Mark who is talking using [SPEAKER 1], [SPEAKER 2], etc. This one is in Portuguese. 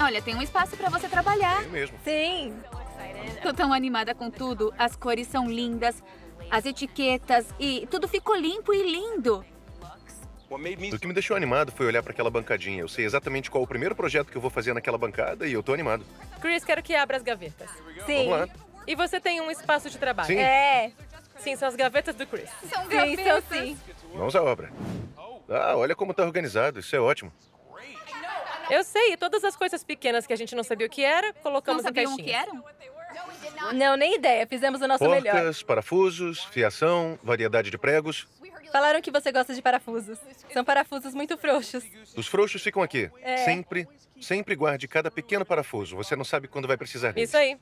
[SPEAKER 1] Olha, tem um espaço pra você trabalhar.
[SPEAKER 2] É mesmo.
[SPEAKER 3] Sim.
[SPEAKER 1] Tô tão animada com tudo. As cores são lindas, as etiquetas e tudo ficou limpo e lindo.
[SPEAKER 2] O que me deixou animado foi olhar para aquela bancadinha. Eu sei exatamente qual o primeiro projeto que eu vou fazer naquela bancada e eu tô animado.
[SPEAKER 4] Chris, quero que abra as gavetas.
[SPEAKER 3] Sim.
[SPEAKER 2] Vamos lá.
[SPEAKER 4] E você tem um espaço de trabalho.
[SPEAKER 2] Sim.
[SPEAKER 3] É.
[SPEAKER 4] Sim, são as gavetas do Chris.
[SPEAKER 1] São
[SPEAKER 3] Sim,
[SPEAKER 1] gavetas.
[SPEAKER 3] são sim.
[SPEAKER 2] Vamos à obra. Ah, olha como tá organizado. Isso é ótimo.
[SPEAKER 4] Eu sei, todas as coisas pequenas que a gente não sabia o que era,
[SPEAKER 1] Não
[SPEAKER 4] colocamos em
[SPEAKER 1] sabiam o que eram?
[SPEAKER 3] Não, nem ideia. Fizemos o nosso melhor.
[SPEAKER 2] Porcas, parafusos, fiação, variedade de pregos.
[SPEAKER 3] Falaram que você gosta de parafusos. São parafusos muito frouxos.
[SPEAKER 2] Os frouxos ficam aqui.
[SPEAKER 3] É.
[SPEAKER 2] Sempre, sempre guarde cada pequeno parafuso. Você não sabe quando vai precisar deles.
[SPEAKER 4] Isso aí.